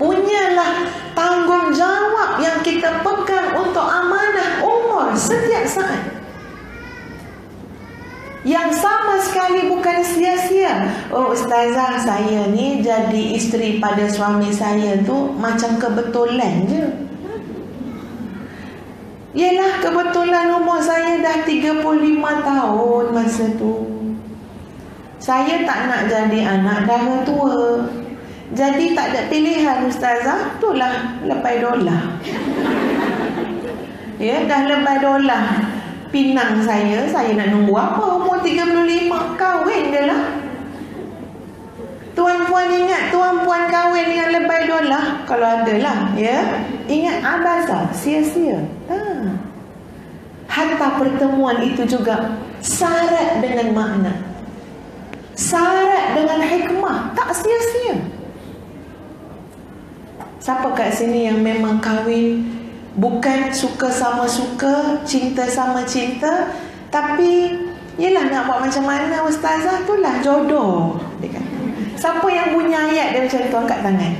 Punyalah tanggungjawab yang kita pegang untuk amanah umur setiap saat. Yang sama sekali bukan sia-sia. Oh ustazah saya ni jadi isteri pada suami saya tu macam kebetulan je. Yelah kebetulan umur saya dah 35 tahun masa tu. Saya tak nak jadi anak dah tua. Jadi tak ada pilihan ustazah, itulah lepai dolar. Ya, dah lepai dolar. Pinang saya, saya nak nunggu apa? Umur 35, kahwin dia lah. Tuan-puan ingat tuan-puan kahwin dengan lebay dolar? Kalau ada lah, ya. Ingat abasa, sia-sia. Tak. Hatta pertemuan itu juga syarat dengan makna. Syarat dengan hikmah. Tak sia-sia. Siapa kat sini yang memang kahwin Bukan suka sama suka Cinta sama cinta Tapi Yelah nak buat macam mana Ustazah tu lah jodoh. Dia kata Siapa yang punya ayat dia macam tu? Angkat tangan.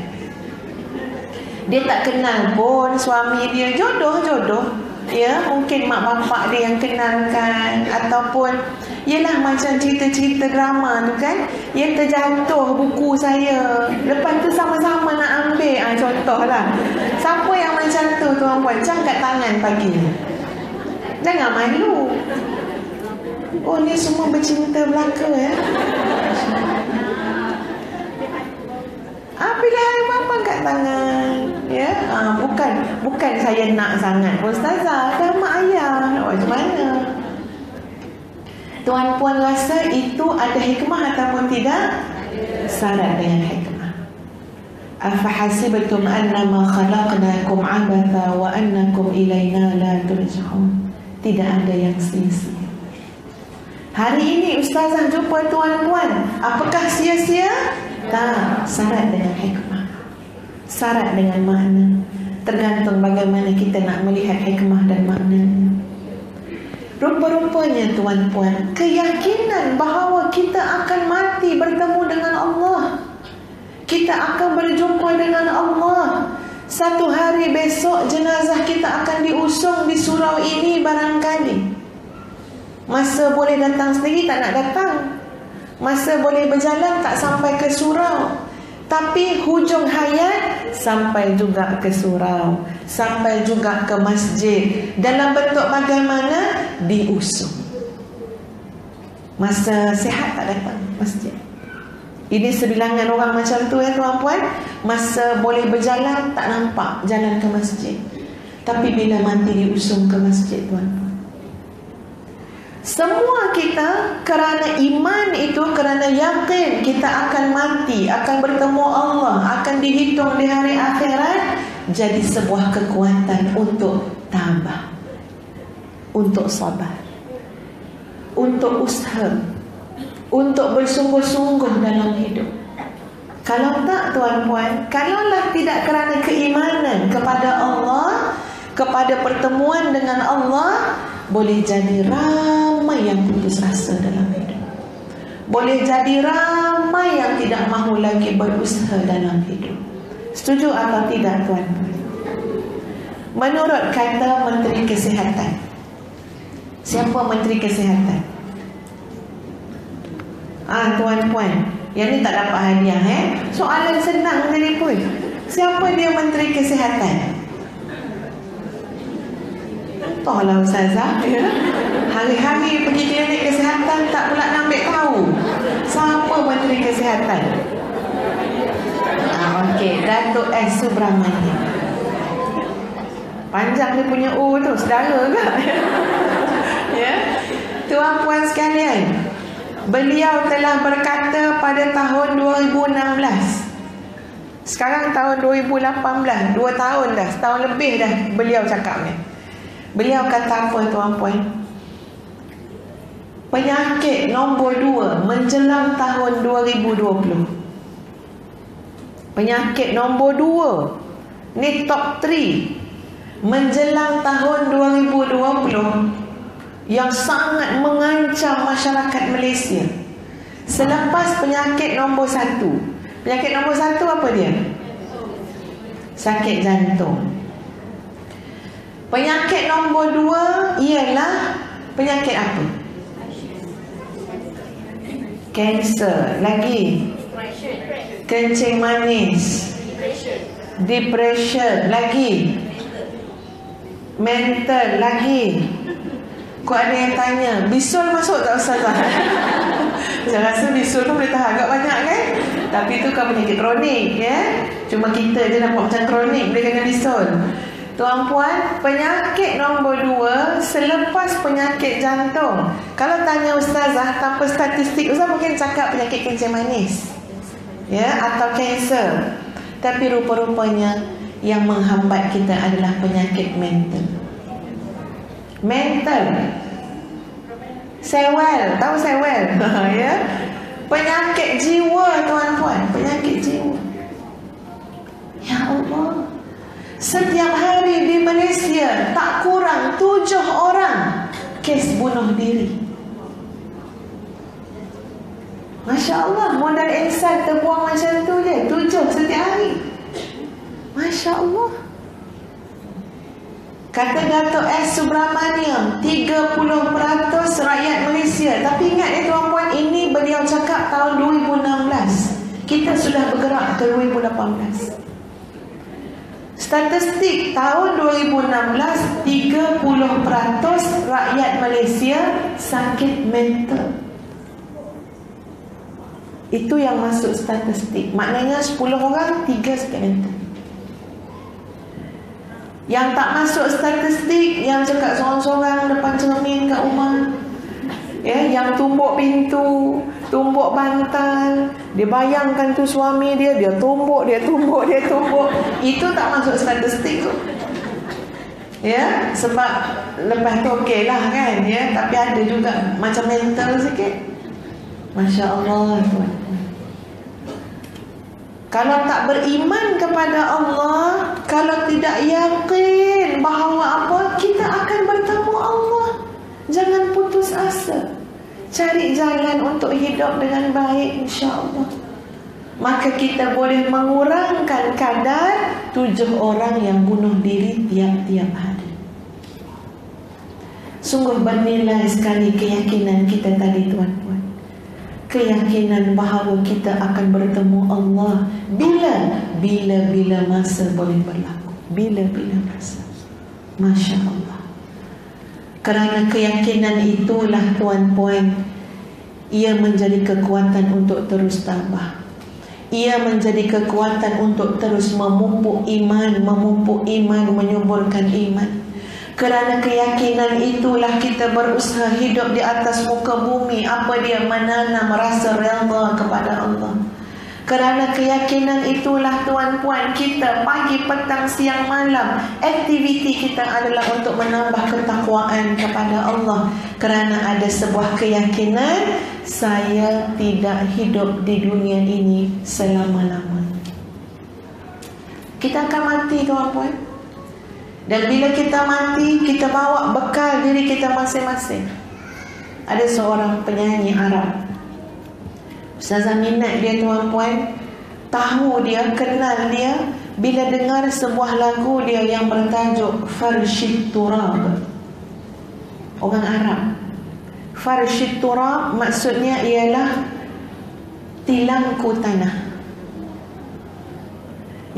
Dia tak kenal pun Suami dia jodoh-jodoh Ya mungkin mak bapak dia yang kenalkan. Ataupun Yelah macam cerita-cerita drama tu kan Yang terjatuh buku saya. Lepas tu sama-sama nak ambil. Ha, Contohlah. Siapa yang macam tu tuan puan? Cangkat tangan pagi Jangan malu. Oh ni semua bercinta belaka ya Ah, pilihan yang bapa angkat tangan. Ya, ah, bukan bukan saya nak sangat ustazah, dah mak ayah. Macam mana? Tuan puan rasa itu ada hikmah ataupun tidak? Syarat dengan hikmah. Afahasibatum annama khalaqnakum abatha wa annakum ilayna la turja'un. Tidak ada yang sia-sia. Hari ini ustazah jumpa tuan-puan, apakah sia-sia? Tak, syarat dengan hikmah. Syarat dengan makna. Tergantung bagaimana kita nak melihat hikmah dan maknanya. Rupa-rupanya tuan-puan Keyakinan bahawa kita akan mati bertemu dengan Allah Kita akan berjumpa dengan Allah Satu hari besok jenazah kita akan diusung di surau ini barangkali Masa boleh datang sendiri tak nak datang Masa boleh berjalan tak sampai ke surau tapi hujung hayat sampai juga ke surau, sampai juga ke masjid. Dalam bentuk bagaimana? Diusung. Masa sehat tak datang masjid. Ini sebilangan orang macam tu ya tuan-puan. Masa boleh berjalan tak nampak jalan ke masjid. Tapi bila mati diusung ke masjid tuan-puan. Semua kita kerana iman itu kerana yakin kita akan mati, akan bertemu Allah, akan dihitung di hari akhirat jadi sebuah kekuatan untuk tabah. Untuk sabar. Untuk usaha. Untuk bersungguh-sungguh dalam hidup. Kalau tak tuan-puan, kalaulah tidak kerana keimanan kepada Allah, kepada pertemuan dengan Allah, boleh jadi ramai yang putus asa dalam hidup. Boleh jadi ramai yang tidak mahu lagi berusaha dalam hidup. Setuju atau tidak tuan? Menurut kata Menteri Kesihatan Siapa Menteri Kesihatan? Ah tuan-puan Yang ni tak dapat hadiah eh? Soalan senang jadi pun. Siapa dia Menteri Kesihatan? Contohlah Ustazah ya. Hari-hari pergi klinik kesihatan Tak pula nak ambil tahu. Siapa Menteri Kesihatan? Ah, Okey. Datuk S. Subramanian Panjang dia punya U tu Sedara ke? Ya. Tuan puan sekalian Beliau telah berkata pada tahun 2016 Sekarang tahun 2018 Dua tahun dah Setahun lebih dah beliau cakap ni Beliau kata apa tuan-puan? Penyakit nombor dua menjelang tahun 2020. Penyakit nombor dua. Ni top 3. Menjelang tahun 2020 yang sangat mengancam masyarakat Malaysia. Selepas penyakit nombor satu. Penyakit nombor satu apa dia? sakit jantung. Penyakit nombor dua ialah penyakit apa? Kanser. Lagi? Kencing manis. Depression. Lagi? Mental. Lagi? Kau ada yang tanya, bisul masuk tak Ustazah? Saya rasa bisul pun boleh tahan agak banyak kan? Tapi tu kan penyakit kronik ya. Cuma kita je nampak macam kronik boleh kena bisul. Tuan puan, penyakit nombor dua selepas penyakit jantung. Kalau tanya ustazah tanpa statistik, ustazah mungkin cakap penyakit kencing manis. Ya, atau kanser. Tapi rupa-rupanya yang menghambat kita adalah penyakit mental. Mental. Sewel. Tahu sewel? Ya. Penyakit jiwa tuan-tuan penyakit jiwa. Ya Allah. Setiap hari Malaysia tak kurang tujuh orang kes bunuh diri. Masya Allah modal insan terbuang macam tu je tujuh setiap hari. Masya Allah Kata Dato' S. Subramaniam 30% rakyat Malaysia. Tapi ingat ya tuan-puan Ini beliau cakap tahun 2016 Kita sudah bergerak ke 2018 Statistik tahun 2016 30% rakyat Malaysia sakit mental. Itu yang masuk statistik. Maknanya 10 orang 3 sakit mental. Yang tak masuk statistik Yang cakap seorang-seorang Depan cermin kat rumah Ya, yang tumbuk pintu, tumbuk bantal, dia bayangkan tu suami dia, dia tumbuk, dia tumbuk, dia tumbuk. Itu tak masuk statistik tu. Ya, sebab lepas tu okey lah kan, ya. Tapi ada juga macam mental sikit. Masya Allah. Kalau tak beriman kepada Allah Kalau tidak yakin bahawa apa Kita akan bertemu Allah Jangan putus asa Cari jalan untuk hidup dengan baik InsyaAllah. Maka kita boleh mengurangkan kadar Tujuh orang yang bunuh diri tiap-tiap hari. Sungguh bernilai sekali keyakinan kita tadi tuan-tuan keyakinan bahawa kita akan bertemu Allah bila bila bila masa boleh berlaku. Bila bila masa. Masya Allah kerana keyakinan itulah tuan-puan ia menjadi kekuatan untuk terus tambah. Ia menjadi kekuatan untuk terus memupuk iman memupuk iman menyuburkan iman. Kerana keyakinan itulah kita berusaha hidup di atas muka bumi. Apa dia? Menanam rasa rela kepada Allah Kerana keyakinan itulah tuan-puan kita Pagi, petang, siang, malam Aktiviti kita adalah untuk menambah ketakwaan kepada Allah Kerana ada sebuah keyakinan Saya tidak hidup di dunia ini selama-lamanya Kita akan mati tuan-puan dan bila kita mati, kita bawa bekal diri kita masing-masing. Ada seorang penyanyi Arab. Ustazah minat dia tuan-puan. Tahu dia, kenal dia. Bila dengar sebuah lagu dia yang bertajuk Farshid Turab. Orang Arab. Farshid Turab maksudnya ialah tilangku tanah.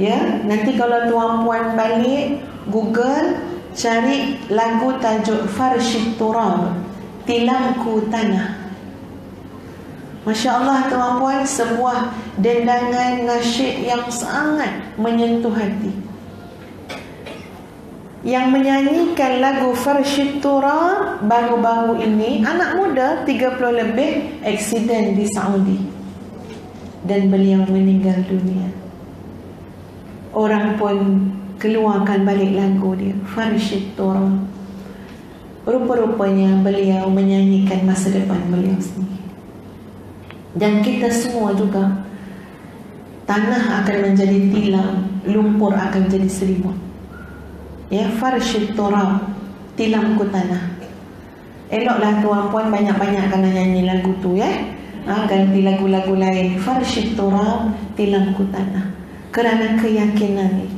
Ya, nanti kalau tuan-puan balik Google cari lagu tajuk Farshid Turab Tilamku Tanah Masya Allah tuan-puan sebuah dendangan nasyid yang sangat menyentuh hati. Yang menyanyikan lagu Farshid Turab baru-baru ini anak muda 30 lebih aksiden di Saudi. Dan beliau meninggal dunia. Orang pun keluarkan balik lagu dia Farshid Tora rupa-rupanya beliau menyanyikan masa depan beliau sendiri dan kita semua juga tanah akan menjadi tilam lumpur akan menjadi selimut. Ya Farshid Tora tilamku tanah. Eloklah tuan puan banyak-banyak kena nyanyi lagu tu ya. Ha, ganti lagu-lagu lain. Farshid Tora tilamku tanah. Kerana keyakinan itu